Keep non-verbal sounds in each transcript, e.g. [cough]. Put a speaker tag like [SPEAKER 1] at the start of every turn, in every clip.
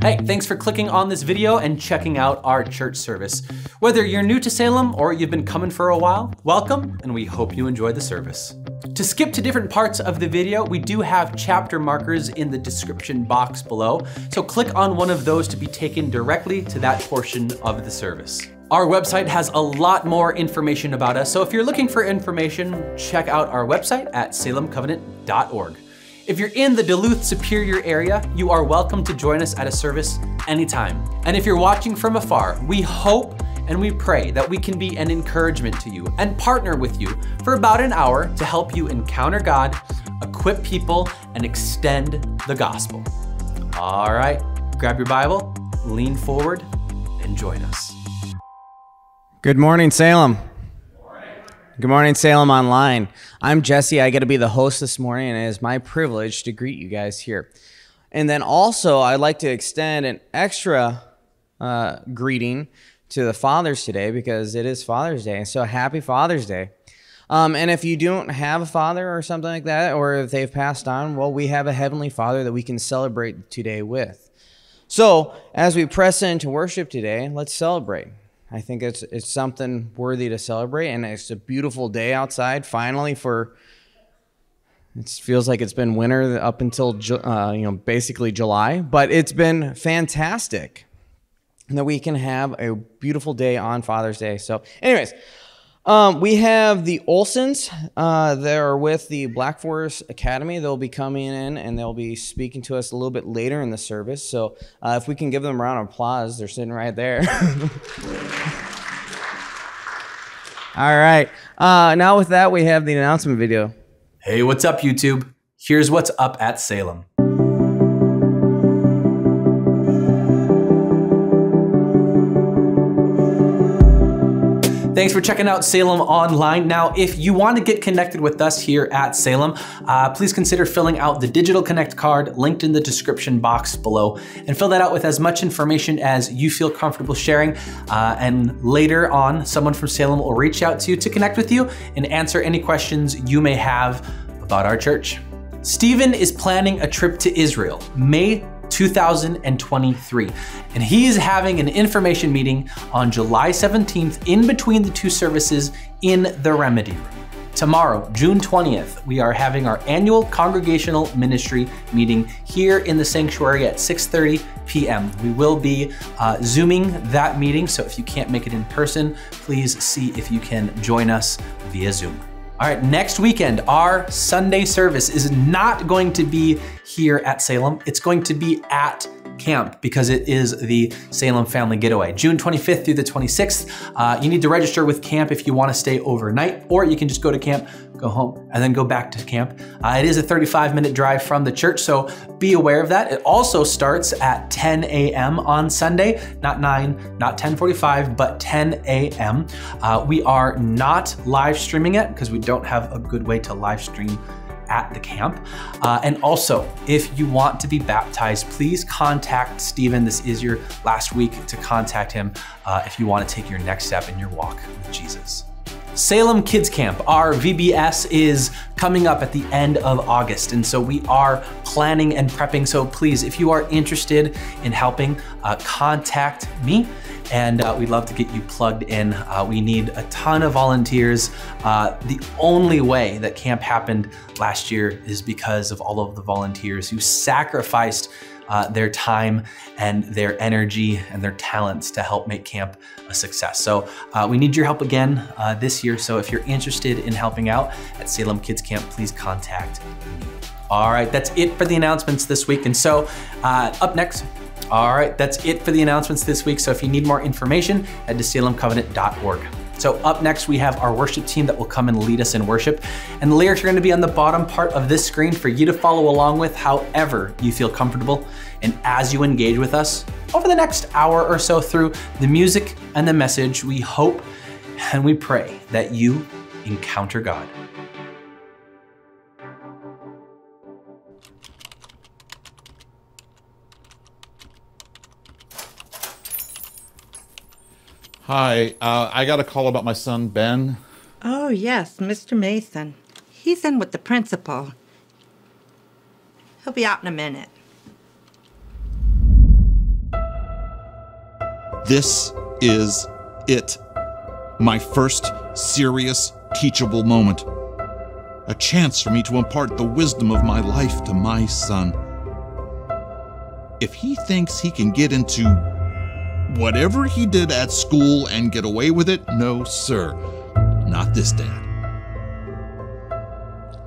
[SPEAKER 1] Hey, thanks for clicking on this video and checking out our church service. Whether you're new to Salem or you've been coming for a while, welcome, and we hope you enjoy the service. To skip to different parts of the video, we do have chapter markers in the description box below, so click on one of those to be taken directly to that portion of the service. Our website has a lot more information about us, so if you're looking for information, check out our website at salemcovenant.org. If you're in the Duluth Superior area, you are welcome to join us at a service anytime. And if you're watching from afar, we hope and we pray that we can be an encouragement to you and partner with you for about an hour to help you encounter God, equip people, and extend the gospel. All right, grab your Bible, lean forward, and join us.
[SPEAKER 2] Good morning, Salem. Good morning, Salem Online. I'm Jesse. I get to be the host this morning, and it is my privilege to greet you guys here. And then also, I'd like to extend an extra uh, greeting to the fathers today because it is Father's Day. So happy Father's Day. Um, and if you don't have a father or something like that, or if they've passed on, well, we have a Heavenly Father that we can celebrate today with. So as we press into worship today, let's celebrate. I think it's it's something worthy to celebrate, and it's a beautiful day outside. Finally, for it feels like it's been winter up until uh, you know basically July, but it's been fantastic that we can have a beautiful day on Father's Day. So, anyways, um, we have the Olsons. Uh, they're with the Black Forest Academy. They'll be coming in and they'll be speaking to us a little bit later in the service. So uh, if we can give them a round of applause, they're sitting right there. [laughs] All right. Uh, now with that, we have the announcement video.
[SPEAKER 1] Hey, what's up, YouTube? Here's what's up at Salem. Thanks for checking out Salem Online. Now, if you want to get connected with us here at Salem, uh, please consider filling out the Digital Connect card linked in the description box below and fill that out with as much information as you feel comfortable sharing. Uh, and later on, someone from Salem will reach out to you to connect with you and answer any questions you may have about our church. Stephen is planning a trip to Israel, May 2023. And he is having an information meeting on July 17th in between the two services in the Remedy Room. Tomorrow, June 20th, we are having our annual congregational ministry meeting here in the sanctuary at 6:30 p.m. We will be uh, zooming that meeting, so if you can't make it in person, please see if you can join us via Zoom. All right, next weekend, our Sunday service is not going to be here at Salem. It's going to be at camp because it is the Salem Family Getaway. June 25th through the 26th. Uh, you need to register with camp if you want to stay overnight, or you can just go to camp go home, and then go back to camp. Uh, it is a 35 minute drive from the church, so be aware of that. It also starts at 10 a.m. on Sunday, not 9, not 10:45, but 10 a.m. Uh, we are not live streaming it because we don't have a good way to live stream at the camp. Uh, and also, if you want to be baptized, please contact Stephen. This is your last week to contact him uh, if you want to take your next step in your walk with Jesus. Salem Kids Camp, our VBS is coming up at the end of August. And so we are planning and prepping. So please, if you are interested in helping, uh, contact me and uh, we'd love to get you plugged in. Uh, we need a ton of volunteers. Uh, the only way that camp happened last year is because of all of the volunteers who sacrificed uh, their time and their energy and their talents to help make camp a success. So uh, we need your help again uh, this year. So if you're interested in helping out at Salem Kids Camp, please contact me. All right, that's it for the announcements this week. And so uh, up next, all right, that's it for the announcements this week. So if you need more information, head to salemcovenant.org. So up next, we have our worship team that will come and lead us in worship. And the lyrics are gonna be on the bottom part of this screen for you to follow along with however you feel comfortable. And as you engage with us over the next hour or so through the music and the message, we hope and we pray that you encounter God.
[SPEAKER 3] Hi, uh, I got a call about my son, Ben.
[SPEAKER 4] Oh, yes, Mr. Mason. He's in with the principal. He'll be out in a minute.
[SPEAKER 3] This is it. My first serious, teachable moment. A chance for me to impart the wisdom of my life to my son. If he thinks he can get into whatever he did at school and get away with it, no, sir. Not this dad.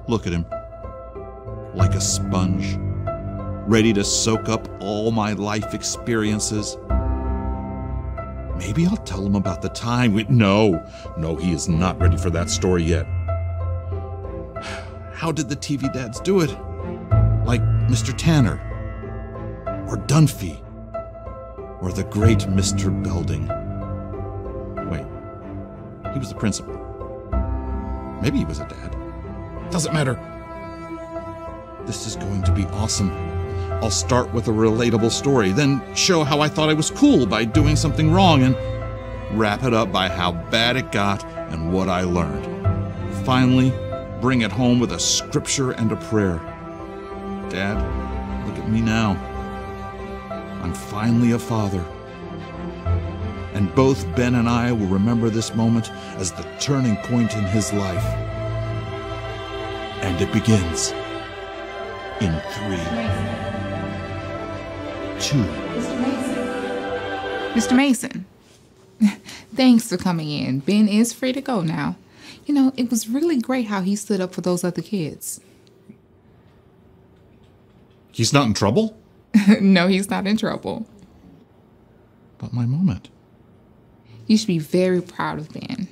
[SPEAKER 3] Look at him. Like a sponge, ready to soak up all my life experiences. Maybe I'll tell him about the time we. No, no, he is not ready for that story yet. [sighs] How did the TV dads do it? Like Mr. Tanner, or Dunphy, or the great Mr. Belding. Wait, he was the principal. Maybe he was a dad. Doesn't matter. This is going to be awesome. I'll start with a relatable story, then show how I thought I was cool by doing something wrong, and wrap it up by how bad it got and what I learned. Finally, bring it home with a scripture and a prayer. Dad, look at me now. I'm finally a father. And both Ben and I will remember this moment as the turning point in his life. And it begins in three, two,
[SPEAKER 5] Mr. Mason, [laughs] thanks for coming in. Ben is free to go now. You know, it was really great how he stood up for those other kids.
[SPEAKER 3] He's not in trouble? [laughs]
[SPEAKER 5] no, he's not in trouble.
[SPEAKER 3] But my moment.
[SPEAKER 5] You should be very proud of Ben.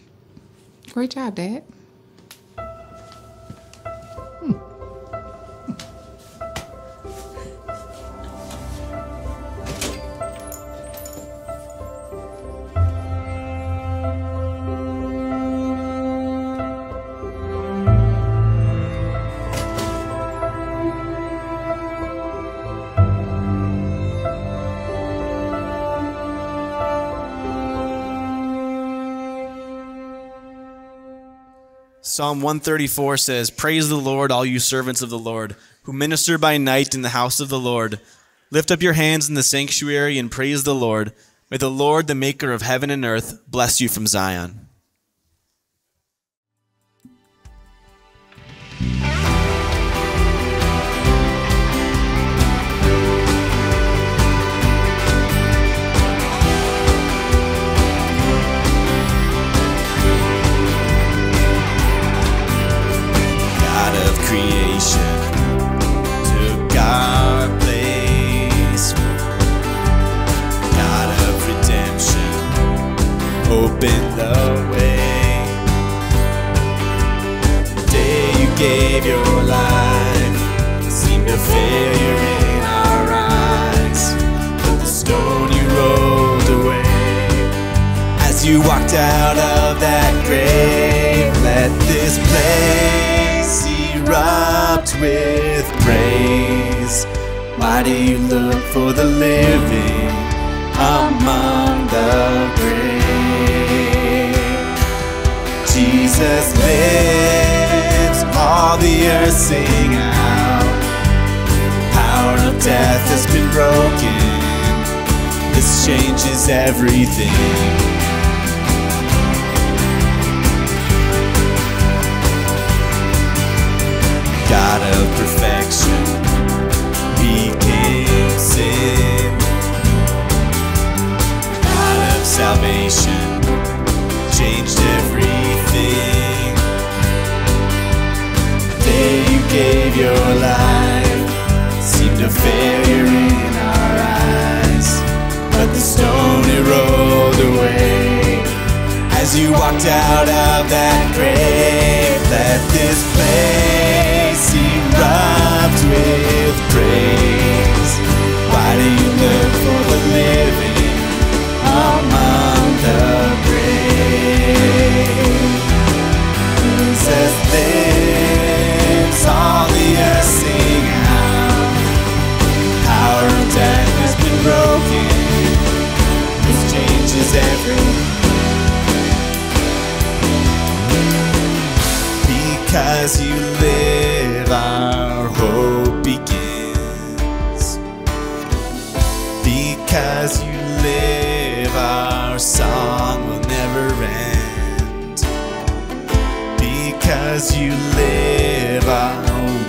[SPEAKER 5] Great job, Dad.
[SPEAKER 6] Psalm 134 says, Praise the Lord, all you servants of the Lord, who minister by night in the house of the Lord. Lift up your hands in the sanctuary and praise the Lord. May the Lord, the maker of heaven and earth, bless you from Zion. Failure in our eyes, but the stone you rolled away as you walked out of that grave. Let this place erupt with praise. Why do you look for the living among the grave? Jesus lives, all the earth sing out. Death has been broken. This changes everything. God of perfection became sin. God of salvation changed everything. Failure in our eyes, but the stone rolled away as you walked out of that grave. Let this place erupt with praise. Why do you look for the living among the? Jesus lives, is everything. Because you live, our hope begins. Because you live, our song will never end. Because you live, our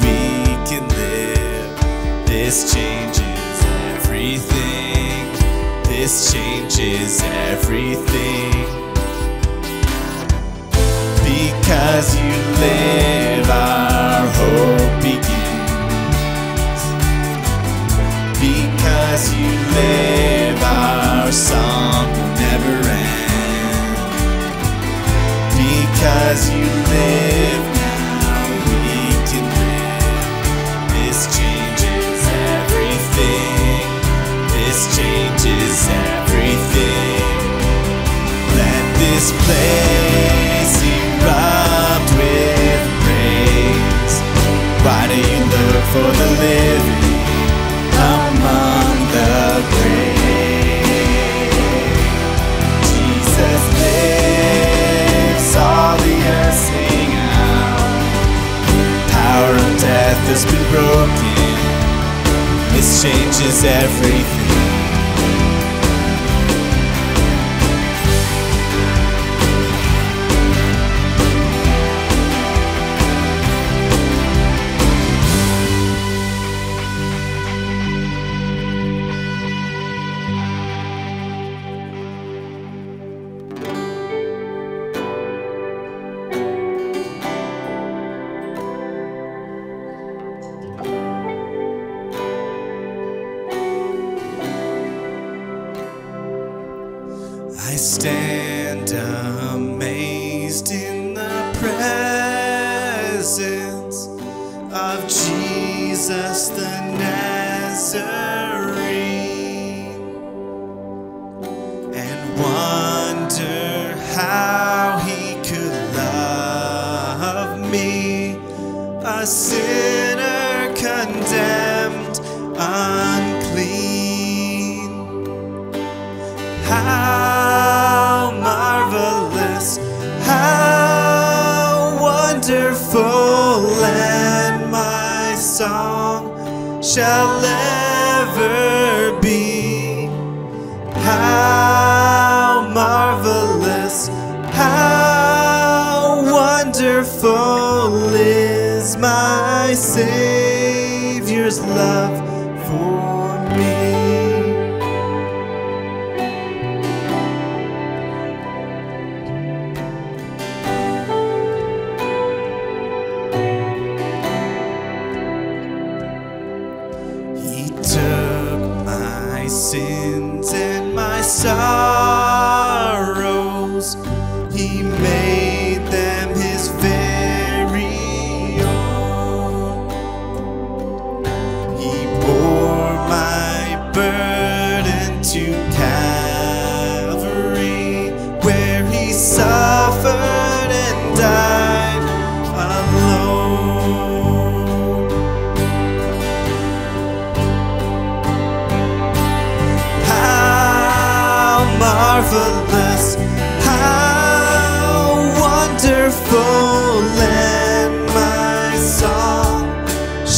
[SPEAKER 6] we can live. This changes everything. This changes everything. Because you live, our hope begins. Because you live, our song will never end. Because you live, everything. Let this place erupt with praise. Why do you look for the living among the? Jesus lives, all the earth out. Power of death has been broken. This changes everything.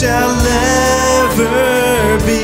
[SPEAKER 6] shall never be.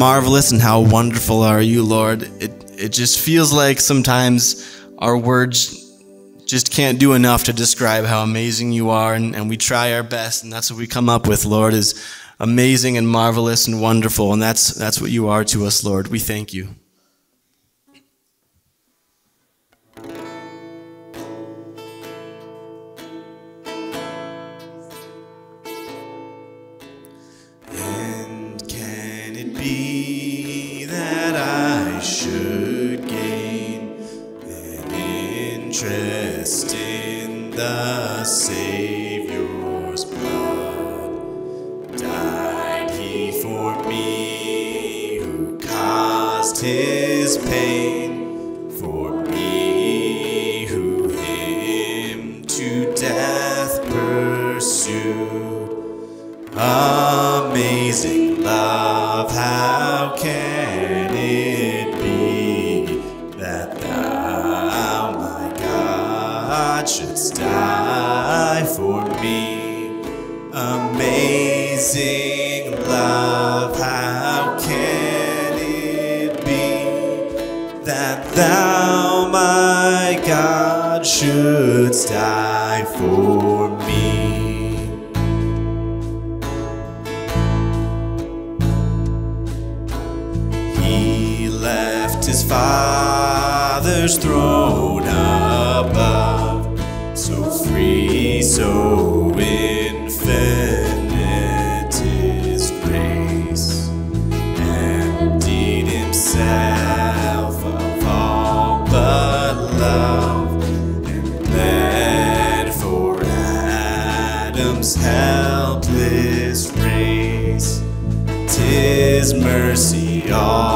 [SPEAKER 6] marvelous and how wonderful are you, Lord. It, it just feels like sometimes our words just can't do enough to describe how amazing you are, and, and we try our best, and that's what we come up with, Lord, is amazing and marvelous and wonderful, and that's, that's what you are to us, Lord. We thank you. mercy on.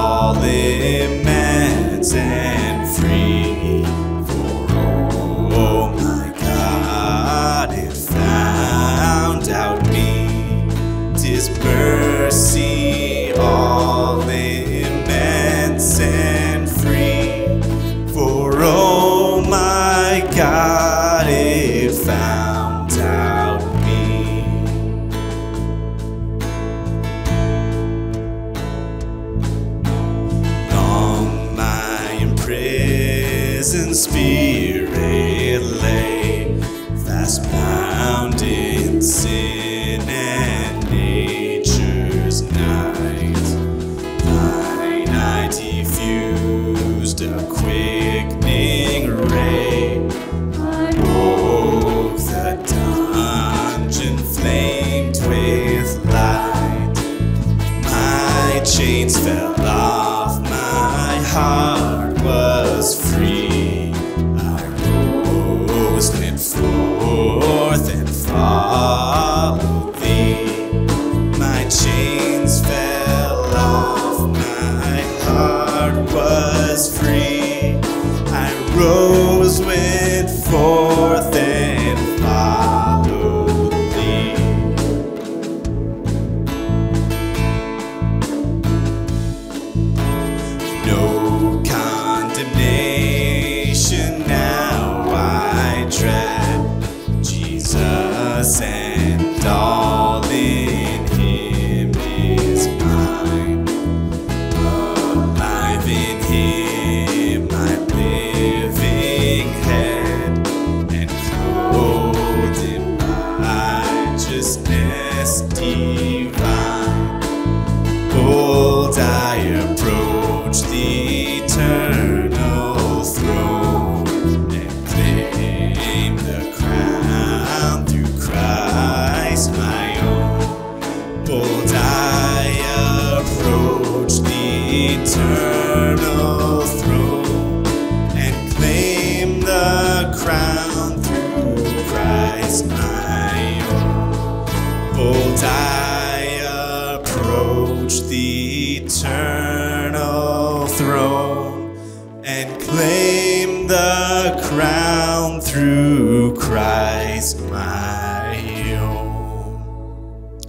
[SPEAKER 6] crown through Christ my own.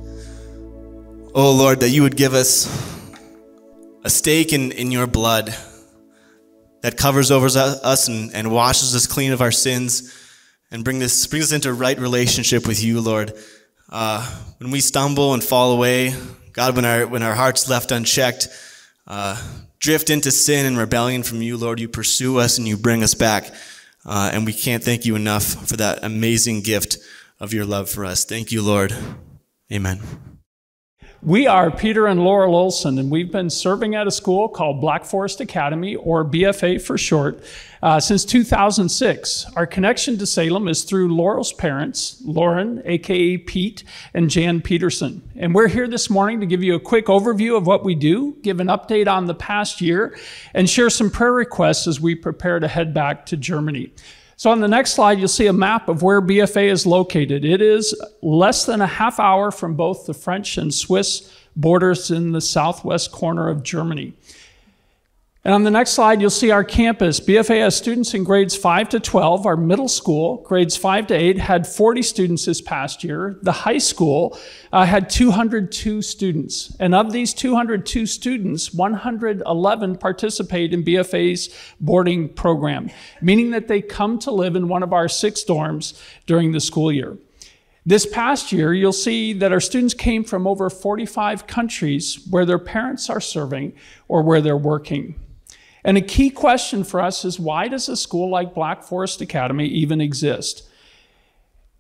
[SPEAKER 6] Oh Lord, that you would give us a stake in, in your blood that covers over us and, and washes us clean of our sins and bring this, brings us into right relationship with you, Lord. Uh, when we stumble and fall away, God, when our, when our heart's left unchecked, uh, drift into sin and rebellion from you, Lord, you pursue us and you bring us back. Uh, and we can't thank you enough for that amazing gift of your love for us. Thank you, Lord. Amen.
[SPEAKER 7] We are Peter and Laurel Olson, and we've been serving at a school called Black Forest Academy, or BFA for short, uh, since 2006. Our connection to Salem is through Laurel's parents, Lauren, aka Pete, and Jan Peterson. And we're here this morning to give you a quick overview of what we do, give an update on the past year, and share some prayer requests as we prepare to head back to Germany. So on the next slide, you'll see a map of where BFA is located. It is less than a half hour from both the French and Swiss borders in the southwest corner of Germany. And on the next slide, you'll see our campus. BFA has students in grades 5 to 12. Our middle school, grades 5 to 8, had 40 students this past year. The high school uh, had 202 students. And of these 202 students, 111 participate in BFA's boarding program, meaning that they come to live in one of our six dorms during the school year. This past year, you'll see that our students came from over 45 countries where their parents are serving or where they're working. And a key question for us is why does a school like Black Forest Academy even exist?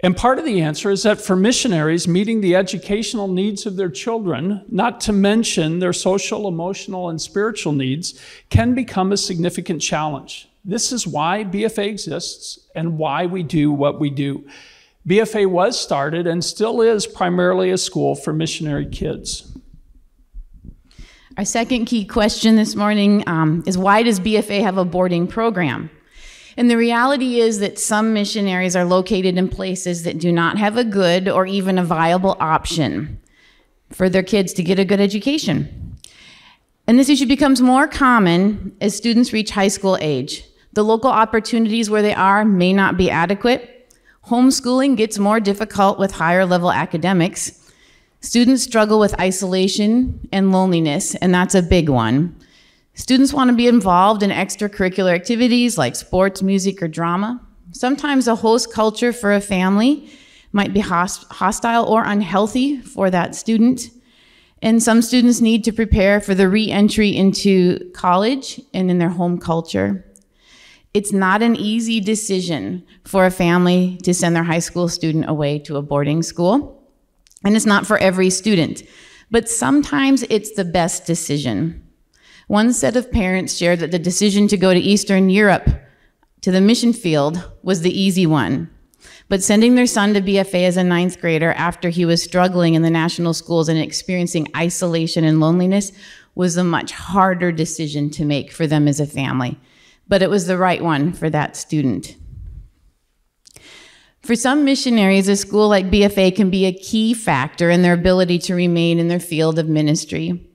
[SPEAKER 7] And part of the answer is that for missionaries, meeting the educational needs of their children, not to mention their social, emotional, and spiritual needs, can become a significant challenge. This is why BFA exists and why we do what we do. BFA was started and still is primarily a school for missionary kids.
[SPEAKER 8] Our second key question this morning um, is why does BFA have a boarding program? And the reality is that some missionaries are located in places that do not have a good or even a viable option for their kids to get a good education. And this issue becomes more common as students reach high school age. The local opportunities where they are may not be adequate. Homeschooling gets more difficult with higher level academics. Students struggle with isolation and loneliness, and that's a big one. Students want to be involved in extracurricular activities like sports, music, or drama. Sometimes a host culture for a family might be hostile or unhealthy for that student. And some students need to prepare for the re-entry into college and in their home culture. It's not an easy decision for a family to send their high school student away to a boarding school. And it's not for every student, but sometimes it's the best decision. One set of parents shared that the decision to go to Eastern Europe to the mission field was the easy one. But sending their son to BFA as a ninth grader after he was struggling in the national schools and experiencing isolation and loneliness was a much harder decision to make for them as a family. But it was the right one for that student. For some missionaries, a school like BFA can be a key factor in their ability to remain in their field of ministry.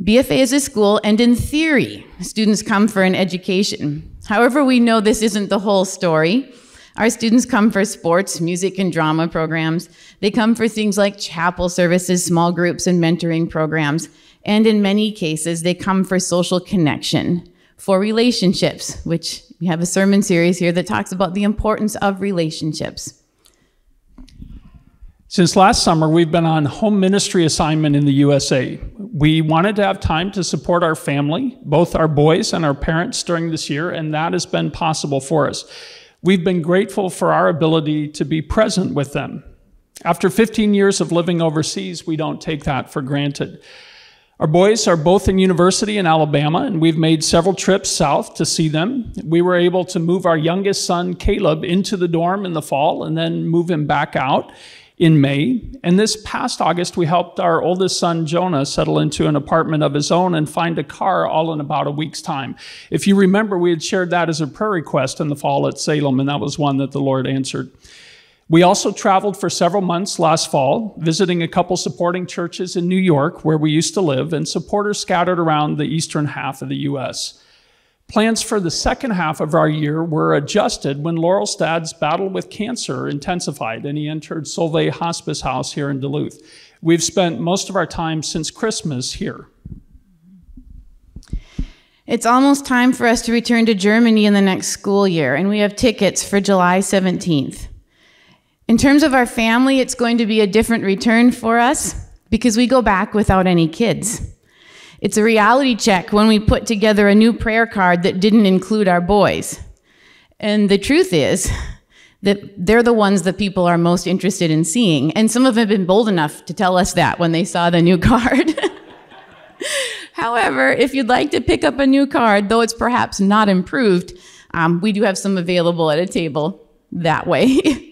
[SPEAKER 8] BFA is a school, and in theory, students come for an education. However, we know this isn't the whole story. Our students come for sports, music, and drama programs. They come for things like chapel services, small groups, and mentoring programs. And in many cases, they come for social connection, for relationships, which we have a sermon series here that talks about the importance of relationships.
[SPEAKER 7] Since last summer, we've been on home ministry assignment in the USA. We wanted to have time to support our family, both our boys and our parents during this year, and that has been possible for us. We've been grateful for our ability to be present with them. After 15 years of living overseas, we don't take that for granted. Our boys are both in university in Alabama, and we've made several trips south to see them. We were able to move our youngest son, Caleb, into the dorm in the fall and then move him back out in May. And this past August, we helped our oldest son, Jonah, settle into an apartment of his own and find a car all in about a week's time. If you remember, we had shared that as a prayer request in the fall at Salem, and that was one that the Lord answered. We also traveled for several months last fall, visiting a couple supporting churches in New York, where we used to live, and supporters scattered around the eastern half of the U.S. Plans for the second half of our year were adjusted when Laurel dad's battle with cancer intensified and he entered Solvay Hospice House here in Duluth. We've spent most of our time since Christmas here.
[SPEAKER 8] It's almost time for us to return to Germany in the next school year, and we have tickets for July 17th. In terms of our family, it's going to be a different return for us because we go back without any kids. It's a reality check when we put together a new prayer card that didn't include our boys. And the truth is that they're the ones that people are most interested in seeing. And some of them have been bold enough to tell us that when they saw the new [laughs] card. However, if you'd like to pick up a new card, though it's perhaps not improved, um, we do have some available at a table that way. [laughs]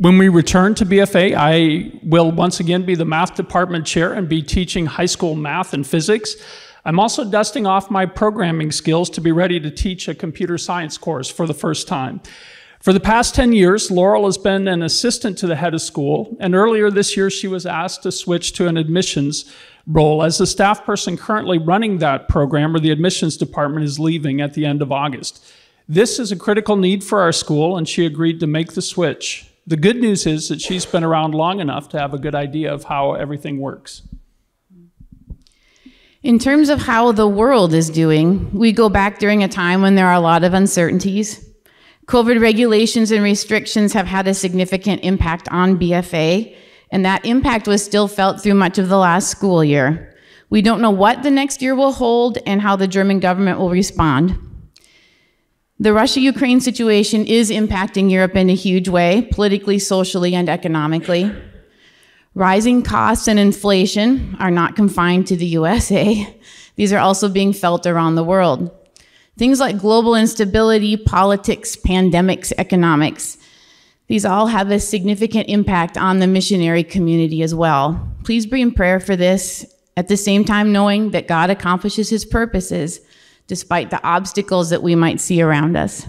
[SPEAKER 7] When we return to BFA, I will once again be the math department chair and be teaching high school math and physics. I'm also dusting off my programming skills to be ready to teach a computer science course for the first time. For the past 10 years, Laurel has been an assistant to the head of school, and earlier this year she was asked to switch to an admissions role as the staff person currently running that program or the admissions department is leaving at the end of August. This is a critical need for our school, and she agreed to make the switch. The good news is that she's been around long enough to have a good idea of how everything works.
[SPEAKER 8] In terms of how the world is doing, we go back during a time when there are a lot of uncertainties. COVID regulations and restrictions have had a significant impact on BFA, and that impact was still felt through much of the last school year. We don't know what the next year will hold and how the German government will respond. The Russia Ukraine situation is impacting Europe in a huge way, politically, socially, and economically. Rising costs and inflation are not confined to the USA. These are also being felt around the world. Things like global instability, politics, pandemics, economics, these all have a significant impact on the missionary community as well. Please be in prayer for this, at the same time knowing that God accomplishes his purposes despite the obstacles that we might see around us.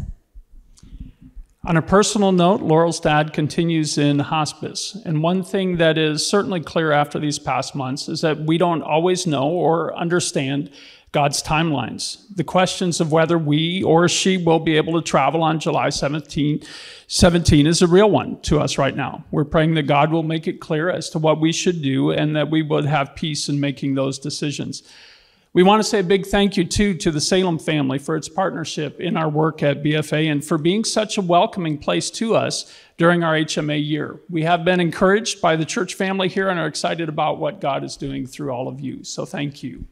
[SPEAKER 7] On a personal note, Laurel's dad continues in hospice. And one thing that is certainly clear after these past months is that we don't always know or understand God's timelines. The questions of whether we or she will be able to travel on July 17, 17 is a real one to us right now. We're praying that God will make it clear as to what we should do and that we would have peace in making those decisions. We want to say a big thank you too to the Salem family for its partnership in our work at BFA and for being such a welcoming place to us during our HMA year. We have been encouraged by the church family here and are excited about what God is doing through all of you. So thank you.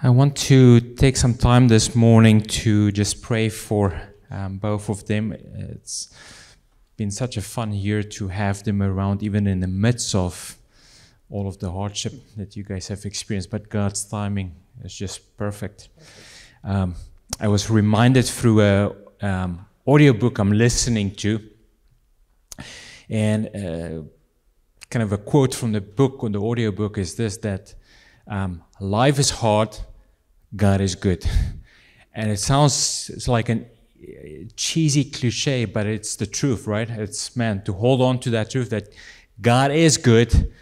[SPEAKER 9] I want to take some time this morning to just pray for um, both of them. It's been such a fun year to have them around, even in the midst of all of the hardship that you guys have experienced. But God's timing is just perfect. Um, I was reminded through a um, audiobook I'm listening to, and uh, kind of a quote from the book on the audiobook is this: that um, life is hard God is good. [laughs] And it sounds like a cheesy cliche, but it's the truth, right? It's meant to hold on to that truth that God is good,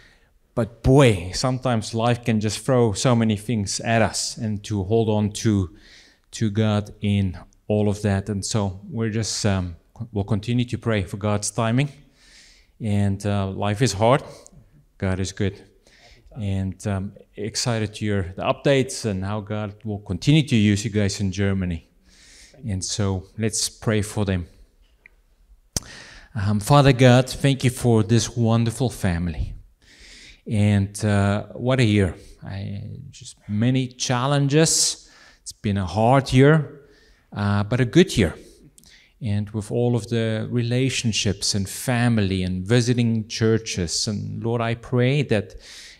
[SPEAKER 9] but boy, sometimes life can just throw so many things at us, and to hold on to to God in all of that. And so we're just um, we'll continue to pray for God's timing. And uh, life is hard. God is good and um, excited to hear the updates and how God will continue to use you guys in Germany. And so let's pray for them. Um, Father God, thank you for this wonderful family. And uh, what a year. I, just many challenges. It's been a hard year, uh, but a good year. And with all of the relationships and family and visiting churches. And Lord, I pray that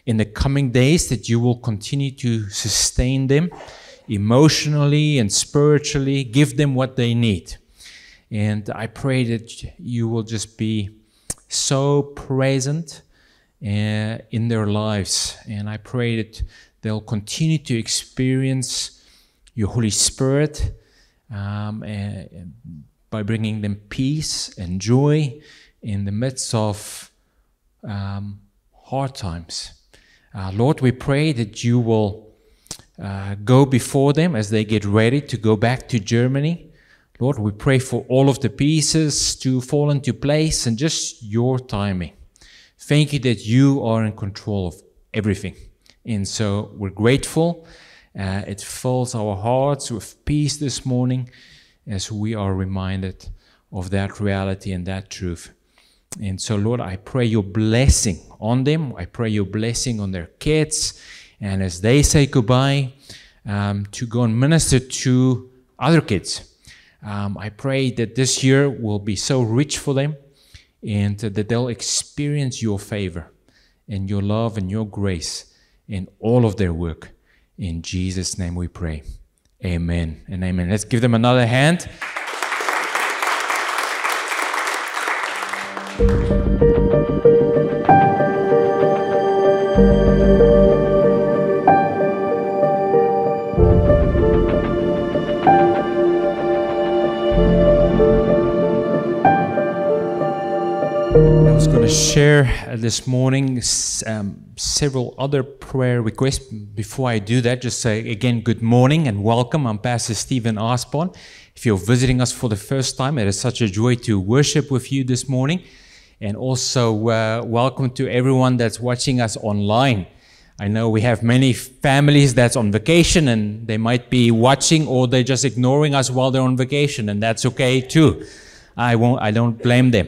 [SPEAKER 9] in the coming days that you will continue to sustain them emotionally and spiritually, give them what they need. And I pray that you will just be so present uh, in their lives. And I pray that they'll continue to experience your Holy Spirit um, uh, by bringing them peace and joy in the midst of um, hard times. Uh, Lord, we pray that you will uh, go before them as they get ready to go back to Germany. Lord, we pray for all of the pieces to fall into place and just your timing. Thank you that you are in control of everything. And so we're grateful. Uh, it fills our hearts with peace this morning as we are reminded of that reality and that truth. And so, Lord, I pray your blessing on them. I pray your blessing on their kids. And as they say goodbye, um, to go and minister to other kids. Um, I pray that this year will be so rich for them and that they'll experience your favor and your love and your grace in all of their work. In Jesus' name we pray. Amen and amen. Let's give them another hand. This morning um, several other prayer requests. Before I do that, just say again, good morning and welcome. I'm Pastor Stephen Osborne. If you're visiting us for the first time, it is such a joy to worship with you this morning. And also, uh, welcome to everyone that's watching us online. I know we have many families that's on vacation and they might be watching or they're just ignoring us while they're on vacation, and that's okay too. I won't. I don't blame them.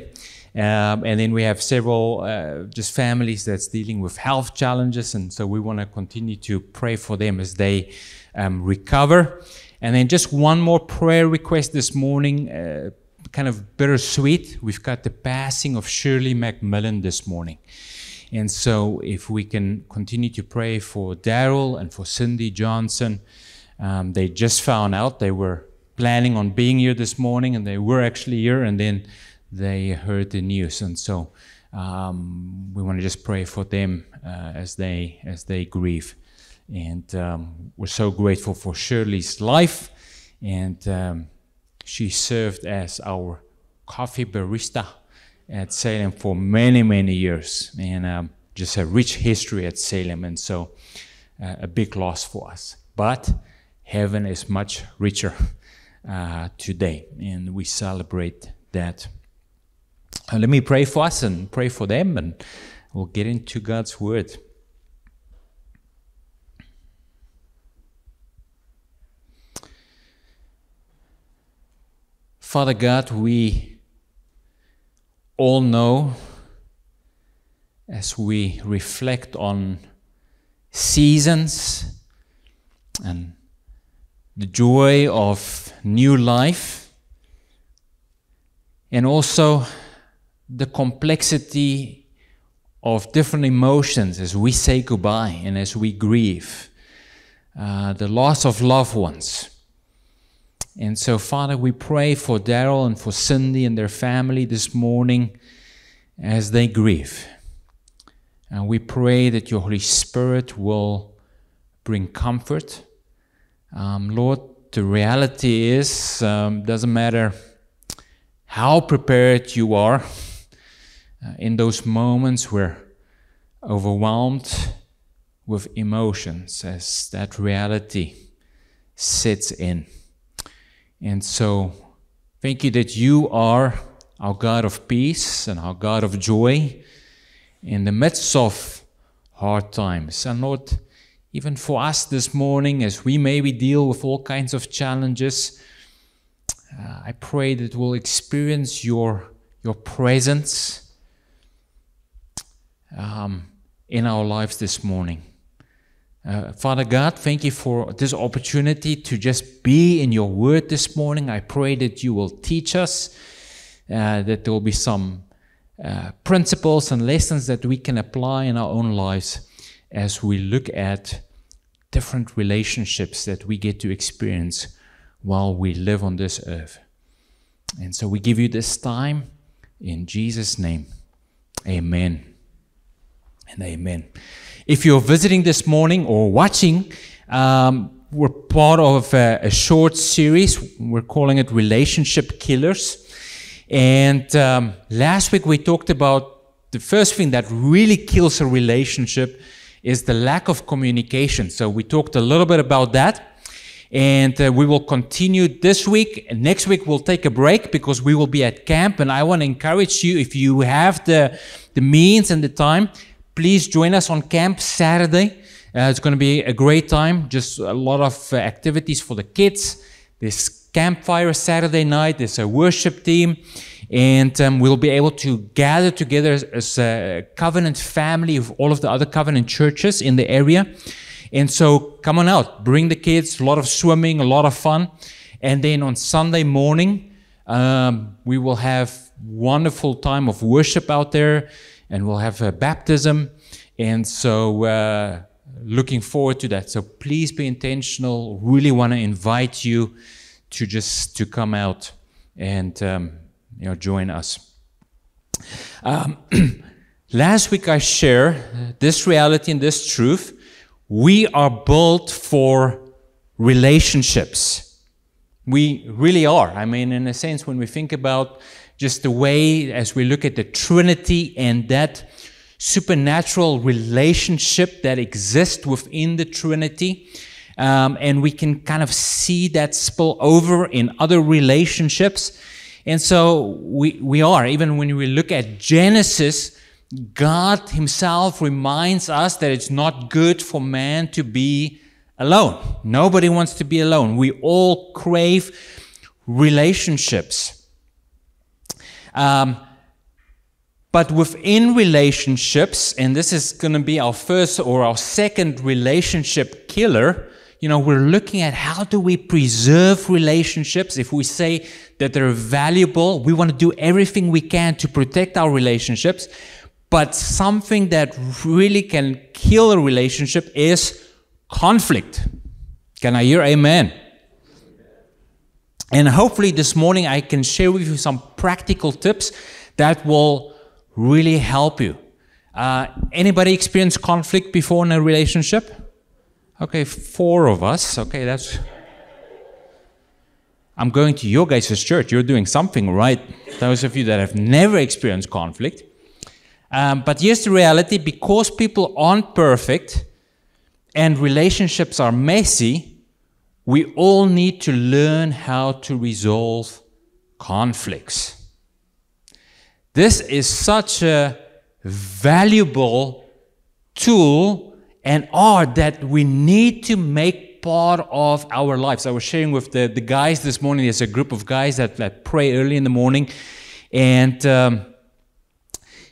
[SPEAKER 9] Um, and then we have several uh, just families that's dealing with health challenges, and so we want to continue to pray for them as they um, recover. And then just one more prayer request this morning, uh, kind of bittersweet. We've got the passing of Shirley McMillan this morning. And so, if we can continue to pray for Daryl and for Cindy Johnson, um, they just found out they were planning on being here this morning, and they were actually here, and then they heard the news, and so um, we want to just pray for them uh, as they as they grieve. And um, we're so grateful for Shirley's life, and um, she served as our coffee barista at Salem for many many years, and um, just a rich history at Salem, and so uh, a big loss for us. But heaven is much richer uh, today, and we celebrate that. Uh, let me pray for us and pray for them, and we'll get into God's word. Father God, we all know as we reflect on seasons and the joy of new life, and also the complexity of different emotions as we say goodbye and as we grieve, uh, the loss of loved ones. And so, Father, we pray for Daryl and for Cindy and their family this morning as they grieve. And we pray that your Holy Spirit will bring comfort. Um, Lord, the reality is, um, doesn't matter how prepared you are uh, in those moments we're overwhelmed with emotions as that reality sits in. And so, thank you that you are our God of peace and our God of joy in the midst of hard times. And Lord, even for us this morning, as we maybe deal with all kinds of challenges, uh, I pray that we'll experience your, your presence um, in our lives this morning. Uh, Father God, thank you for this opportunity to just be in your word this morning. I pray that you will teach us, uh, that there will be some uh, principles and lessons that we can apply in our own lives as we look at different relationships that we get to experience while we live on this earth. And so we give you this time in Jesus' name. Amen and amen. If you're visiting this morning or watching, um, we're part of a, a, short series. We're calling it Relationship Killers. And um, last week we talked about the first thing that really kills a relationship is the lack of communication. So we talked a little bit about that. And uh, we will continue this week. Next week, we'll take a break because we will be at camp. And I want to encourage you, if you have the, the means and the time, please join us on camp Saturday. Uh, it's going to be a great time. Just a lot of uh, activities for the kids. There's campfire Saturday night. There's a worship team. And um, we'll be able to gather together as, as a covenant family of all of the other covenant churches in the area. And so come on out, bring the kids, a lot of swimming, a lot of fun. And then on Sunday morning, um, we will have wonderful time of worship out there and we'll have a baptism. And so uh, looking forward to that. So please be intentional. Really want to invite you to just to come out and um, you know join us. Um, [clears throat] last week I share this reality and this truth we are built for relationships. We really are. I mean, in a sense, when we think about just the way as we look at the Trinity and that supernatural relationship that exists within the Trinity, um, and we can kind of see that spill over in other relationships. And so we, we are, even when we look at Genesis, God Himself reminds us that it's not good for man to be alone. Nobody wants to be alone. We all crave relationships. Um, but within relationships, and this is going to be our first or our second relationship killer, you know, we're looking at how do we preserve relationships. If we say that they're valuable, we want to do everything we can to protect our relationships. But something that really can kill a relationship is conflict. Can I hear amen? And hopefully this morning I can share with you some practical tips that will really help you. Uh, anybody experience conflict before in a relationship? Okay, four of us. Okay, that's. I'm going to your guys' church. You're doing something right. Those of you that have never experienced conflict. Um, but here's the reality because people aren't perfect and relationships are messy, we all need to learn how to resolve conflicts. This is such a valuable tool and art that we need to make part of our lives. I was sharing with the, the guys this morning, there's a group of guys that, that pray early in the morning. And um,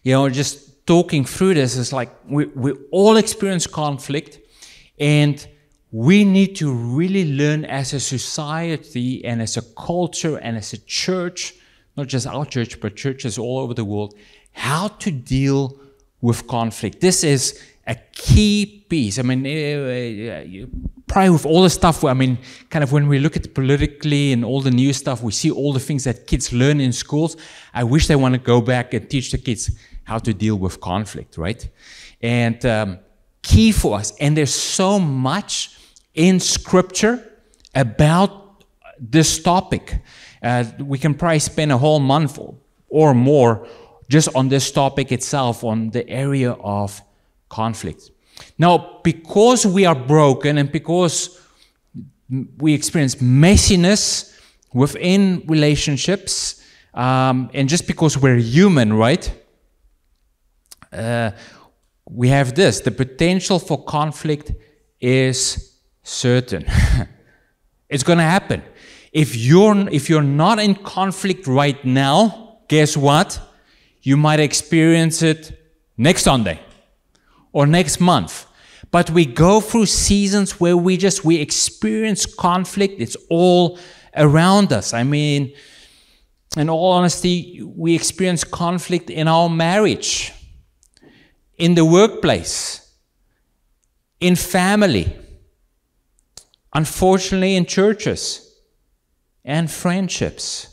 [SPEAKER 9] you know, just talking through this is like we, we all experience conflict and we need to really learn as a society and as a culture and as a church, not just our church, but churches all over the world, how to deal with conflict. This is a key piece. I mean, uh, probably with all the stuff, I mean, kind of when we look at politically and all the new stuff, we see all the things that kids learn in schools. I wish they want to go back and teach the kids how to deal with conflict, right? And um, key for us. And there's so much in Scripture about this topic. Uh, we can probably spend a whole month or more just on this topic itself, on the area of conflict. Now, because we are broken and because we experience messiness within relationships, um, and just because we're human, right? uh, we have this the potential for conflict is certain. [laughs] it's going to happen. If you're, if you're not in conflict right now, guess what? You might experience it next Sunday or next month. But we go through seasons where we just, we experience conflict. It's all around us. I mean, in all honesty, we experience conflict in our marriage in the workplace, in family, unfortunately, in churches and friendships.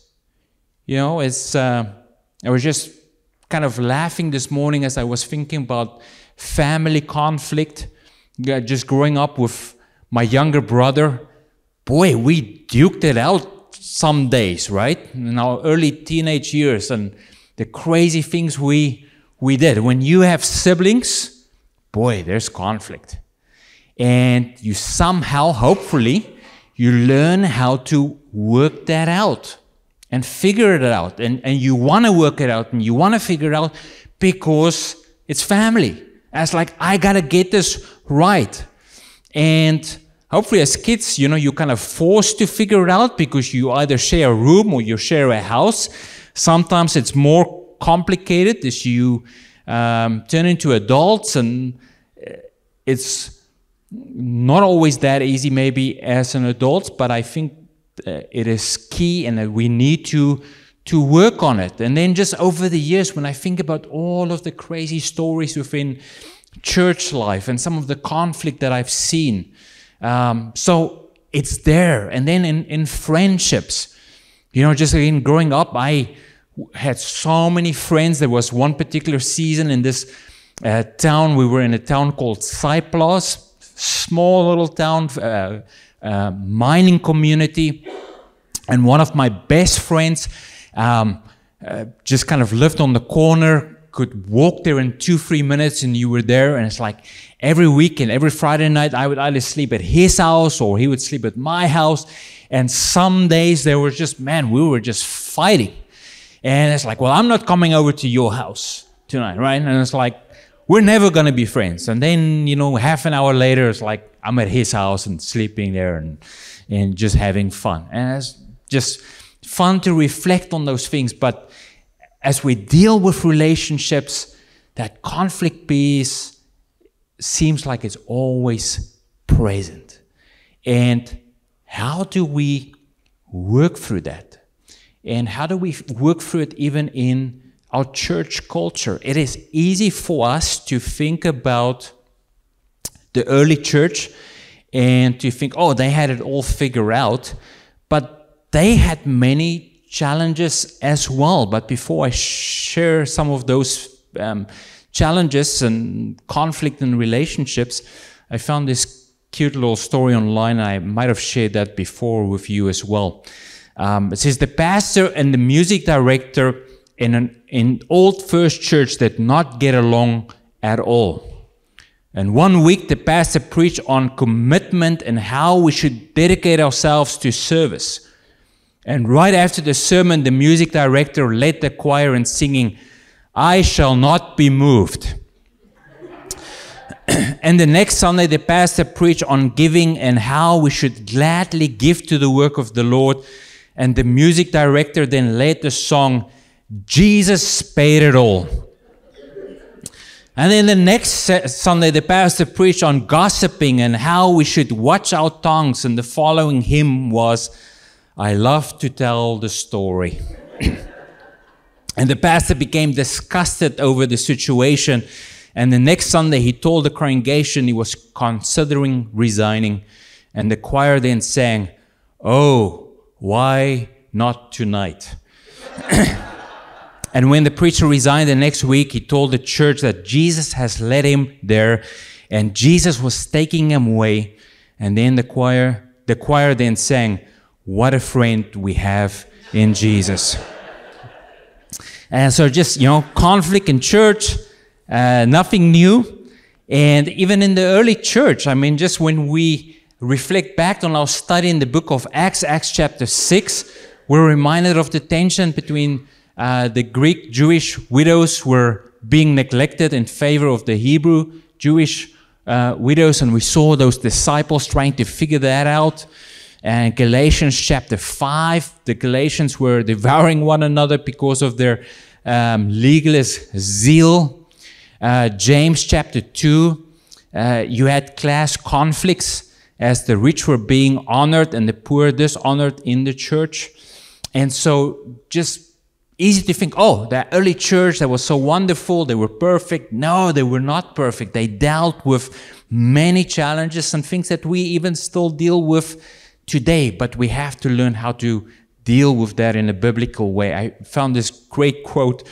[SPEAKER 9] You know, it's, uh, I was just kind of laughing this morning as I was thinking about family conflict, just growing up with my younger brother. Boy, we duked it out some days, right? In our early teenage years and the crazy things we we did. When you have siblings, boy, there's conflict. And you somehow, hopefully, you learn how to work that out and figure it out. And, and you want to work it out and you want to figure it out because it's family. As like, I got to get this right. And hopefully, as kids, you know, you're kind of forced to figure it out because you either share a room or you share a house. Sometimes it's more complicated as you um, turn into adults, and uh, it's not always that easy, maybe as an adult. But I think uh, it is key, and that we need to to work on it. And then just over the years, when I think about all of the crazy stories within church life and some of the conflict that I've seen, um, so it's there. And then in, in friendships, you know, just in growing up, I had so many friends. There was one particular season in this uh, town. We were in a town called Cyprus, small little town, uh, uh, mining community. And one of my best friends um, uh, just kind of lived on the corner, could walk there in two, three minutes, and you were there. And it's like every weekend, every Friday night, I would either sleep at his house or he would sleep at my house. And some days there was just, man, we were just fighting. And it's like, well, I'm not coming over to your house tonight, right? And it's like, we're never going to be friends. And then, you know, half an hour later, it's like, I'm at his house and sleeping there and, and just having fun. And it's just fun to reflect on those things. But as we deal with relationships, that conflict piece seems like it's always present. And how do we work through that? And how do we work through it even in our church culture? It is easy for us to think about the early church and to think, oh, they had it all figured out. But they had many challenges as well. But before I share some of those um, challenges and conflict in relationships, I found this cute little story online. I might have shared that before with you as well. Um, it says the pastor and the music director in an in old first church did not get along at all. And one week the pastor preached on commitment and how we should dedicate ourselves to service. And right after the sermon, the music director led the choir in singing, I shall not be moved. [clears throat] and the next Sunday, the pastor preached on giving and how we should gladly give to the work of the Lord. And the music director then led the song, Jesus paid it all. And then the next Sunday, the pastor preached on gossiping and how we should watch our tongues. And the following hymn was, I love to tell the story. [clears throat] and the pastor became disgusted over the situation. And the next Sunday, he told the congregation he was considering resigning. And the choir then sang, Oh, why not tonight? [clears throat] and when the preacher resigned the next week, he told the church that Jesus has led him there and Jesus was taking him away. And then the choir, the choir then sang, What a friend we have in Jesus. And so just, you know, conflict in church, uh, nothing new. And even in the early church, I mean, just when we reflect back on our study in the book of Acts, Acts chapter 6, we're reminded of the tension between uh, the Greek Jewish widows were being neglected in favor of the Hebrew Jewish uh, widows, and we saw those disciples trying to figure that out. And Galatians chapter 5, the Galatians were devouring one another because of their um, legalist zeal. Uh, James chapter 2, uh, you had class conflicts as the rich were being honored and the poor dishonored in the church. And so, just easy to think, oh, that early church that was so wonderful, they were perfect. No, they were not perfect. They dealt with many challenges and things that we even still deal with today, but we have to learn how to deal with that in a biblical way. I found this great quote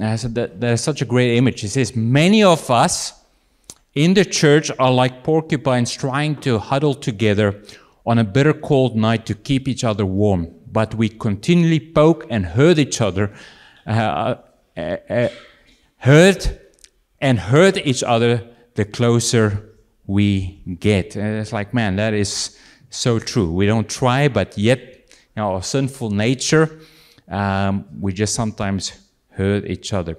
[SPEAKER 9] uh, that, that is such a great image. It says, Many of us in the church are like porcupines trying to huddle together on a bitter cold night to keep each other warm but we continually poke and hurt each other, uh, uh, uh, hurt and hurt each other the closer we get. And it's like, man, that is so true. We don't try, but yet, you know, our sinful nature, um, we just sometimes hurt each other.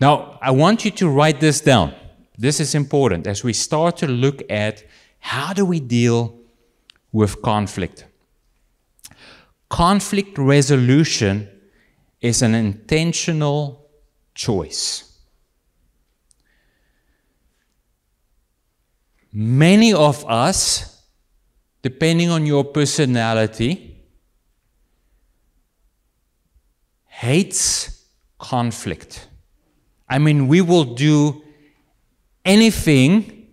[SPEAKER 9] Now, I want you to write this down. This is important as we start to look at how do we deal with conflict. Conflict resolution is an intentional choice. Many of us, depending on your personality, hates conflict. I mean, we will do anything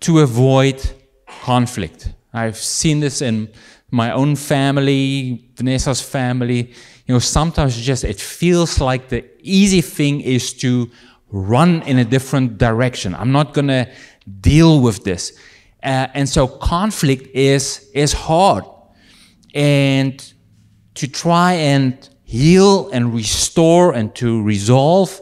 [SPEAKER 9] to avoid conflict. I've seen this in my own family, Vanessa's family. You know, sometimes just it feels like the easy thing is to run in a different direction. I'm not going to deal with this. Uh, and so conflict is, is hard. And to try and heal and restore and to resolve,